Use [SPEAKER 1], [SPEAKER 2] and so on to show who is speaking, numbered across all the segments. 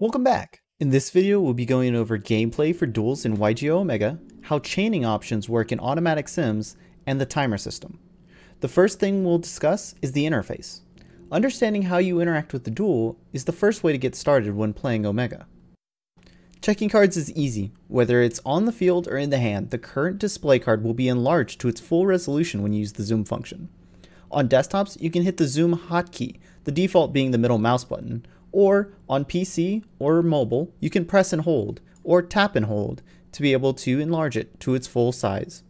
[SPEAKER 1] Welcome back! In this video, we'll be going over gameplay for duels in YGO Omega, how chaining options work in automatic sims, and the timer system. The first thing we'll discuss is the interface. Understanding how you interact with the duel is the first way to get started when playing Omega. Checking cards is easy. Whether it's on the field or in the hand, the current display card will be enlarged to its full resolution when you use the zoom function. On desktops, you can hit the zoom hotkey, the default being the middle mouse button, or on PC or mobile, you can press and hold or tap and hold to be able to enlarge it to its full size.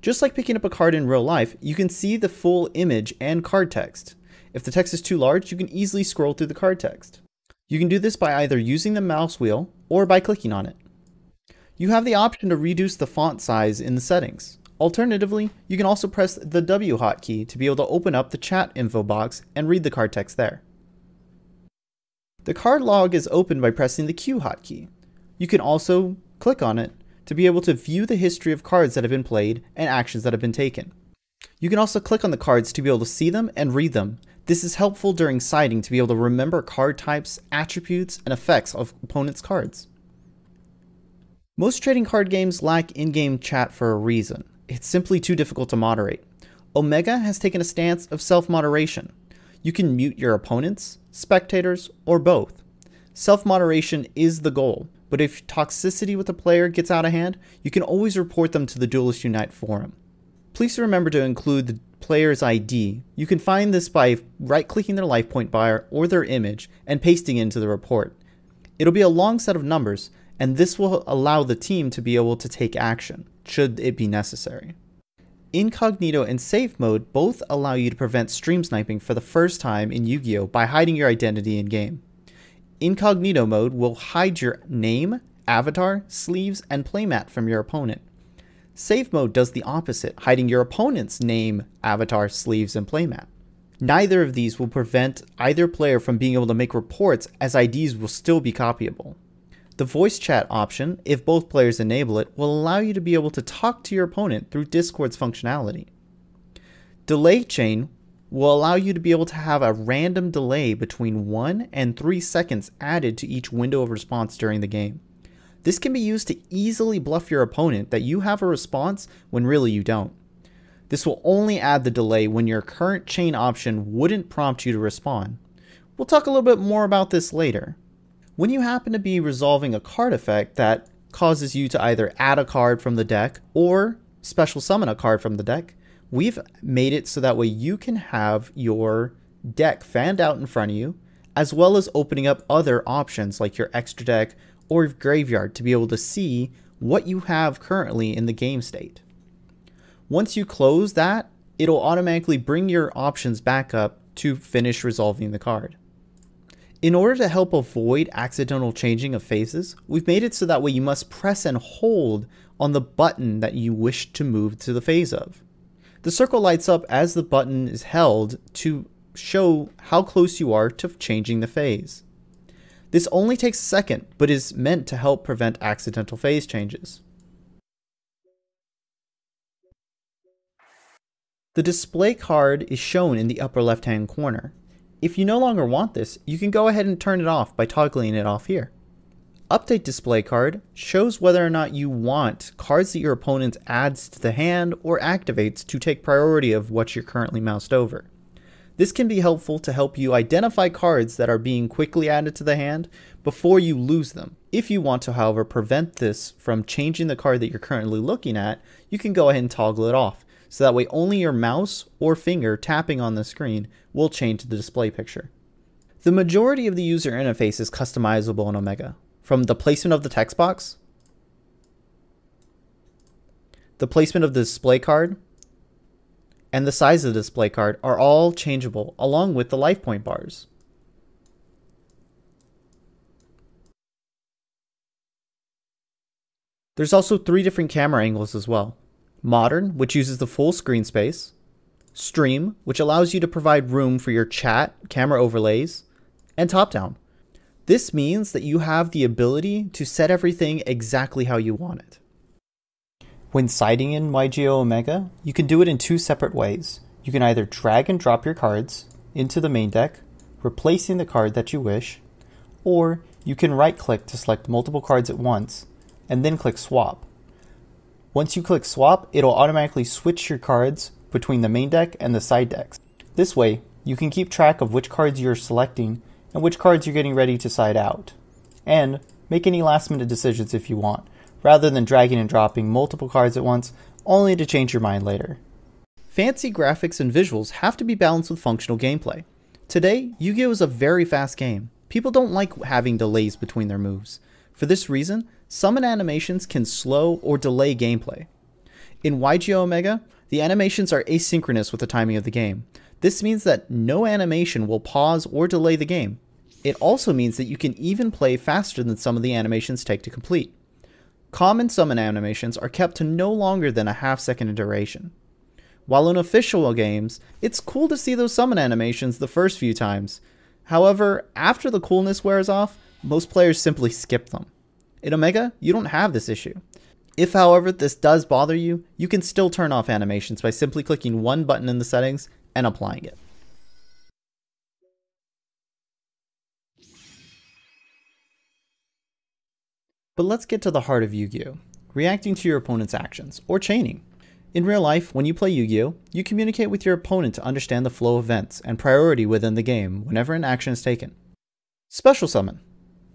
[SPEAKER 1] Just like picking up a card in real life, you can see the full image and card text. If the text is too large, you can easily scroll through the card text. You can do this by either using the mouse wheel or by clicking on it. You have the option to reduce the font size in the settings. Alternatively, you can also press the W hotkey to be able to open up the chat info box and read the card text there. The card log is opened by pressing the Q hotkey. You can also click on it to be able to view the history of cards that have been played and actions that have been taken. You can also click on the cards to be able to see them and read them. This is helpful during siding to be able to remember card types, attributes, and effects of opponents' cards. Most trading card games lack in-game chat for a reason. It's simply too difficult to moderate. Omega has taken a stance of self-moderation. You can mute your opponents, spectators, or both. Self-moderation is the goal, but if toxicity with a player gets out of hand, you can always report them to the Duelist Unite forum. Please remember to include the player's ID. You can find this by right-clicking their life point bar or their image and pasting into the report. It'll be a long set of numbers, and this will allow the team to be able to take action, should it be necessary. Incognito and Safe Mode both allow you to prevent stream sniping for the first time in Yu-Gi-Oh! by hiding your identity in-game. Incognito mode will hide your name, avatar, sleeves, and playmat from your opponent. Safe mode does the opposite, hiding your opponent's name, avatar, sleeves, and playmat. Neither of these will prevent either player from being able to make reports as IDs will still be copyable. The voice chat option, if both players enable it, will allow you to be able to talk to your opponent through Discord's functionality. Delay chain will allow you to be able to have a random delay between 1 and 3 seconds added to each window of response during the game. This can be used to easily bluff your opponent that you have a response when really you don't. This will only add the delay when your current chain option wouldn't prompt you to respond. We'll talk a little bit more about this later. When you happen to be resolving a card effect that causes you to either add a card from the deck or special summon a card from the deck, we've made it so that way you can have your deck fanned out in front of you, as well as opening up other options like your extra deck or graveyard to be able to see what you have currently in the game state. Once you close that, it'll automatically bring your options back up to finish resolving the card. In order to help avoid accidental changing of phases, we've made it so that way you must press and hold on the button that you wish to move to the phase of. The circle lights up as the button is held to show how close you are to changing the phase. This only takes a second, but is meant to help prevent accidental phase changes. The display card is shown in the upper left hand corner. If you no longer want this, you can go ahead and turn it off by toggling it off here. Update display card shows whether or not you want cards that your opponent adds to the hand or activates to take priority of what you're currently moused over. This can be helpful to help you identify cards that are being quickly added to the hand before you lose them. If you want to, however, prevent this from changing the card that you're currently looking at, you can go ahead and toggle it off so that way only your mouse or finger tapping on the screen will change the display picture. The majority of the user interface is customizable in Omega, from the placement of the text box, the placement of the display card, and the size of the display card are all changeable along with the life point bars. There's also three different camera angles as well. Modern, which uses the full screen space. Stream, which allows you to provide room for your chat, camera overlays, and top down. This means that you have the ability to set everything exactly how you want it. When siding in YGO Omega, you can do it in two separate ways. You can either drag and drop your cards into the main deck, replacing the card that you wish, or you can right click to select multiple cards at once and then click swap. Once you click swap, it'll automatically switch your cards between the main deck and the side decks. This way, you can keep track of which cards you're selecting and which cards you're getting ready to side out, and make any last minute decisions if you want, rather than dragging and dropping multiple cards at once only to change your mind later. Fancy graphics and visuals have to be balanced with functional gameplay. Today, Yu Gi Oh! is a very fast game. People don't like having delays between their moves. For this reason, summon animations can slow or delay gameplay. In YGO Omega, the animations are asynchronous with the timing of the game. This means that no animation will pause or delay the game. It also means that you can even play faster than some of the animations take to complete. Common summon animations are kept to no longer than a half second in duration. While in official games, it's cool to see those summon animations the first few times. However, after the coolness wears off, most players simply skip them. In Omega, you don't have this issue. If, however, this does bother you, you can still turn off animations by simply clicking one button in the settings and applying it. But let's get to the heart of Yu-Gi-Oh! Reacting to your opponent's actions, or chaining. In real life, when you play Yu-Gi-Oh! you communicate with your opponent to understand the flow of events and priority within the game whenever an action is taken. Special Summon.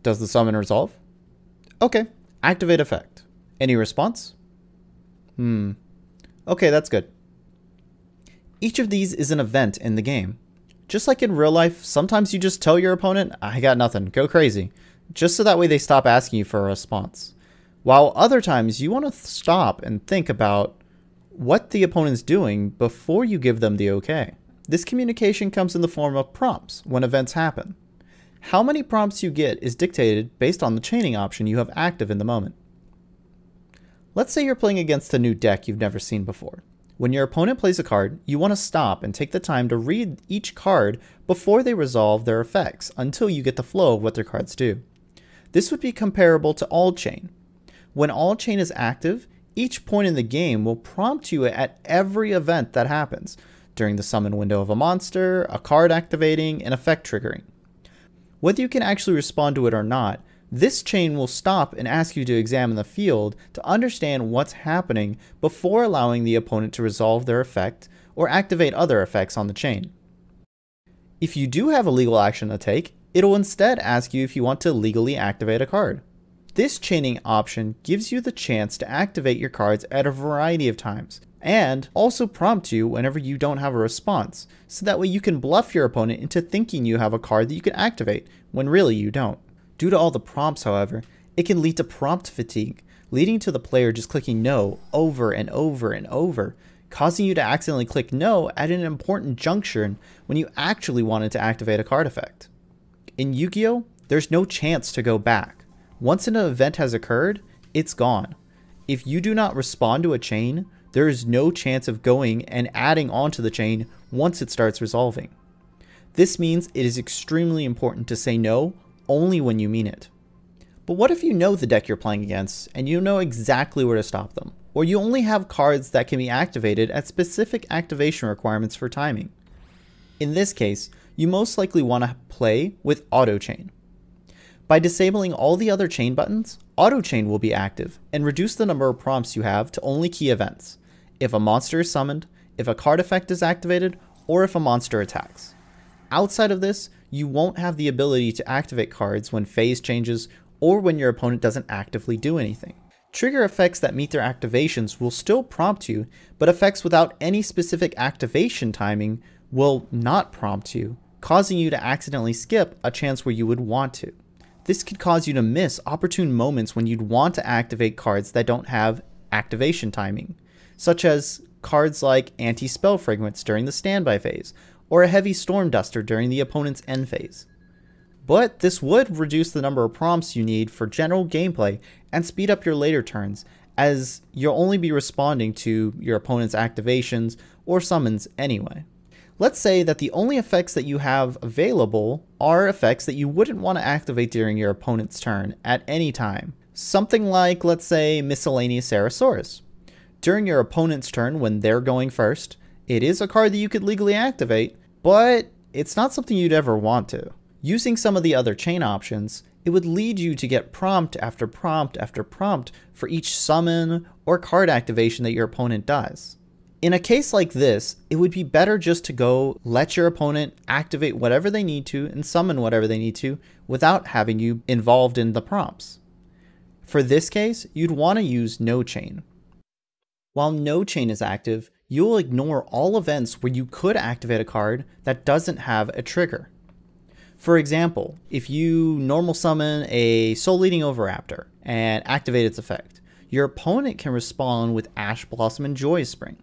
[SPEAKER 1] Does the summon resolve? Okay, activate effect. Any response? Hmm. Okay, that's good. Each of these is an event in the game. Just like in real life, sometimes you just tell your opponent, I got nothing, go crazy just so that way they stop asking you for a response. While other times you want to stop and think about what the opponent's doing before you give them the okay. This communication comes in the form of prompts when events happen. How many prompts you get is dictated based on the chaining option you have active in the moment. Let's say you're playing against a new deck you've never seen before. When your opponent plays a card, you want to stop and take the time to read each card before they resolve their effects until you get the flow of what their cards do. This would be comparable to all chain. When all chain is active, each point in the game will prompt you at every event that happens during the summon window of a monster, a card activating, an effect triggering. Whether you can actually respond to it or not, this chain will stop and ask you to examine the field to understand what's happening before allowing the opponent to resolve their effect or activate other effects on the chain. If you do have a legal action to take, It'll instead ask you if you want to legally activate a card. This chaining option gives you the chance to activate your cards at a variety of times, and also prompt you whenever you don't have a response, so that way you can bluff your opponent into thinking you have a card that you can activate, when really you don't. Due to all the prompts, however, it can lead to prompt fatigue, leading to the player just clicking no over and over and over, causing you to accidentally click no at an important junction when you actually wanted to activate a card effect. In Yu-Gi-Oh, there's no chance to go back. Once an event has occurred, it's gone. If you do not respond to a chain, there is no chance of going and adding onto the chain once it starts resolving. This means it is extremely important to say no only when you mean it. But what if you know the deck you're playing against and you know exactly where to stop them? Or you only have cards that can be activated at specific activation requirements for timing? In this case, you most likely want to play with auto chain. By disabling all the other chain buttons, auto chain will be active and reduce the number of prompts you have to only key events, if a monster is summoned, if a card effect is activated, or if a monster attacks. Outside of this, you won't have the ability to activate cards when phase changes or when your opponent doesn't actively do anything. Trigger effects that meet their activations will still prompt you, but effects without any specific activation timing will not prompt you causing you to accidentally skip a chance where you would want to. This could cause you to miss opportune moments when you'd want to activate cards that don't have activation timing, such as cards like Anti-Spell Fragments during the standby phase, or a Heavy Storm Duster during the opponent's end phase. But this would reduce the number of prompts you need for general gameplay and speed up your later turns, as you'll only be responding to your opponent's activations or summons anyway. Let's say that the only effects that you have available are effects that you wouldn't want to activate during your opponent's turn at any time. Something like, let's say, Miscellaneousaurus. During your opponent's turn, when they're going first, it is a card that you could legally activate, but it's not something you'd ever want to. Using some of the other chain options, it would lead you to get prompt after prompt after prompt for each summon or card activation that your opponent does. In a case like this, it would be better just to go let your opponent activate whatever they need to and summon whatever they need to without having you involved in the prompts. For this case, you'd want to use no chain. While no chain is active, you'll ignore all events where you could activate a card that doesn't have a trigger. For example, if you normal summon a Soul Eating Oviraptor and activate its effect, your opponent can respond with Ash Blossom and Joy Spring.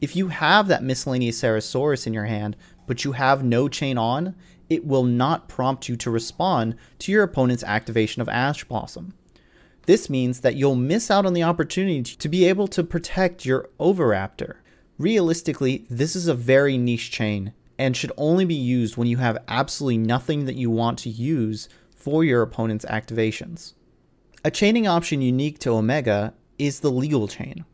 [SPEAKER 1] If you have that Miscellaneousaurus in your hand, but you have no chain on, it will not prompt you to respond to your opponent's activation of Ash Blossom. This means that you'll miss out on the opportunity to be able to protect your Oviraptor. Realistically, this is a very niche chain, and should only be used when you have absolutely nothing that you want to use for your opponent's activations. A chaining option unique to Omega is the legal chain.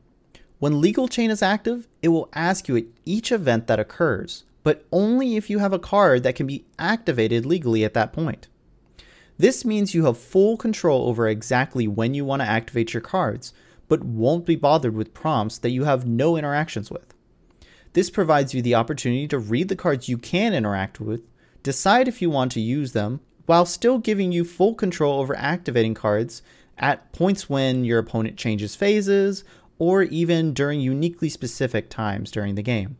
[SPEAKER 1] When legal chain is active, it will ask you at each event that occurs, but only if you have a card that can be activated legally at that point. This means you have full control over exactly when you want to activate your cards, but won't be bothered with prompts that you have no interactions with. This provides you the opportunity to read the cards you can interact with, decide if you want to use them, while still giving you full control over activating cards at points when your opponent changes phases, or even during uniquely specific times during the game.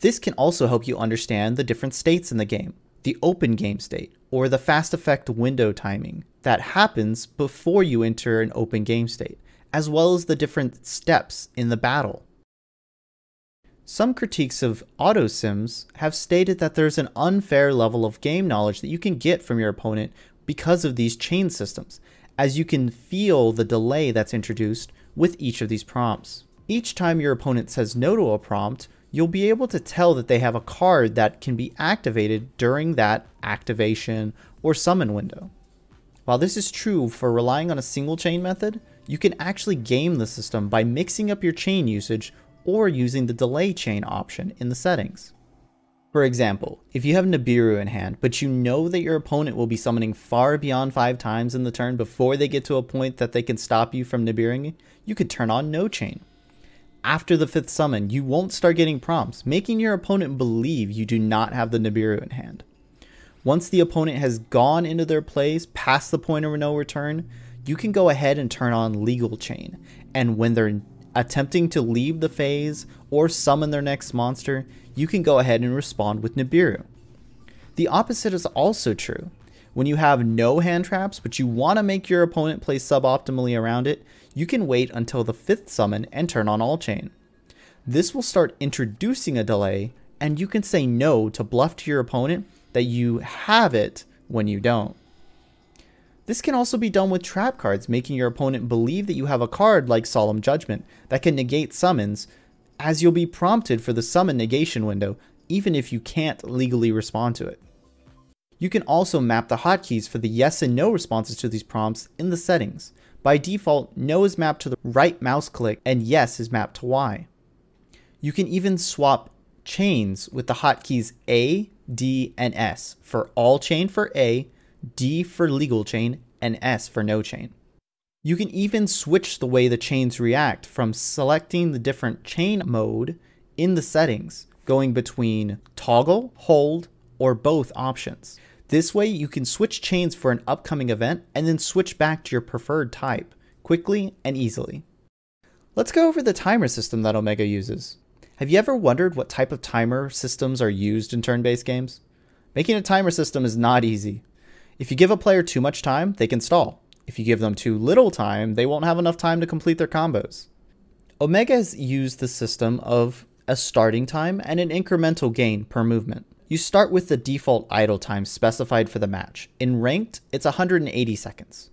[SPEAKER 1] This can also help you understand the different states in the game, the open game state, or the fast effect window timing that happens before you enter an open game state, as well as the different steps in the battle. Some critiques of auto sims have stated that there's an unfair level of game knowledge that you can get from your opponent because of these chain systems, as you can feel the delay that's introduced with each of these prompts. Each time your opponent says no to a prompt, you'll be able to tell that they have a card that can be activated during that activation or summon window. While this is true for relying on a single chain method, you can actually game the system by mixing up your chain usage or using the delay chain option in the settings. For example, if you have Nibiru in hand, but you know that your opponent will be summoning far beyond 5 times in the turn before they get to a point that they can stop you from Nibiruing, you could turn on No Chain. After the 5th summon, you won't start getting prompts, making your opponent believe you do not have the Nibiru in hand. Once the opponent has gone into their plays past the point of no return, you can go ahead and turn on Legal Chain, and when they're attempting to leave the phase or summon their next monster, you can go ahead and respond with Nibiru. The opposite is also true. When you have no hand traps, but you want to make your opponent play suboptimally around it, you can wait until the fifth summon and turn on all chain. This will start introducing a delay, and you can say no to bluff to your opponent that you have it when you don't. This can also be done with trap cards, making your opponent believe that you have a card like Solemn Judgment that can negate summons, as you'll be prompted for the summon negation window, even if you can't legally respond to it. You can also map the hotkeys for the yes and no responses to these prompts in the settings. By default, no is mapped to the right mouse click and yes is mapped to Y. You can even swap chains with the hotkeys A, D, and S for all chain for A, D for legal chain, and S for no chain. You can even switch the way the chains react from selecting the different chain mode in the settings, going between toggle, hold, or both options. This way you can switch chains for an upcoming event and then switch back to your preferred type quickly and easily. Let's go over the timer system that Omega uses. Have you ever wondered what type of timer systems are used in turn-based games? Making a timer system is not easy. If you give a player too much time, they can stall. If you give them too little time, they won't have enough time to complete their combos. Omega has used the system of a starting time and an incremental gain per movement. You start with the default idle time specified for the match. In ranked, it's 180 seconds.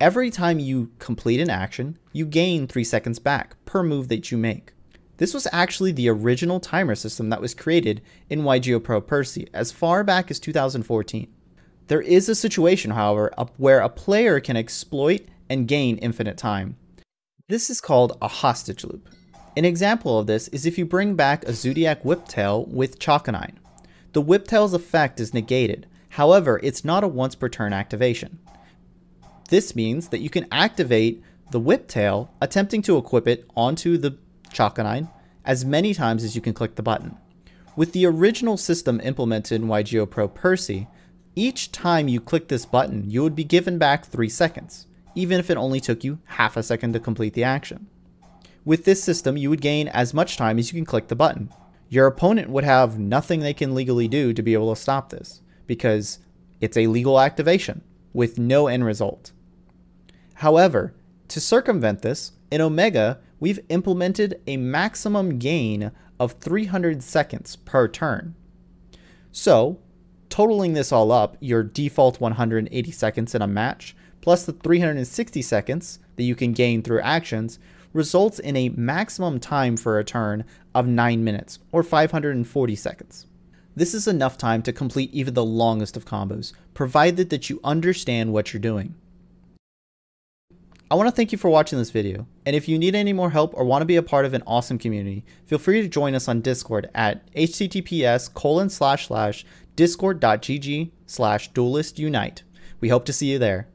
[SPEAKER 1] Every time you complete an action, you gain 3 seconds back per move that you make. This was actually the original timer system that was created in YGO Pro Percy as far back as 2014. There is a situation, however, where a player can exploit and gain infinite time. This is called a hostage loop. An example of this is if you bring back a Zoodiac Whiptail with Chakanine. The Whiptail's effect is negated, However, it's not a once per turn activation. This means that you can activate the Whiptail, attempting to equip it onto the Chakanine as many times as you can click the button. With the original system implemented in YGO Pro Percy, each time you click this button, you would be given back 3 seconds, even if it only took you half a second to complete the action. With this system, you would gain as much time as you can click the button. Your opponent would have nothing they can legally do to be able to stop this, because it's a legal activation with no end result. However, to circumvent this, in Omega, we've implemented a maximum gain of 300 seconds per turn. So, totaling this all up, your default 180 seconds in a match, plus the 360 seconds that you can gain through actions, results in a maximum time for a turn of 9 minutes, or 540 seconds. This is enough time to complete even the longest of combos, provided that you understand what you're doing. I want to thank you for watching this video, and if you need any more help or want to be a part of an awesome community, feel free to join us on Discord at https colon slash slash discord.gg slash unite. We hope to see you there.